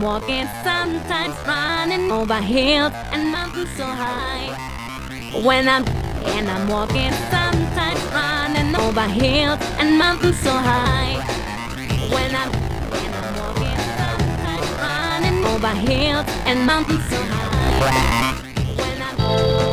Walking, sometimes running over hills and mountains so high. When I'm and I'm walking, sometimes running over hills and mountains so high. When I'm and I'm walking, sometimes running over hills and mountains so high. When I'm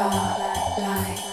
starlight light.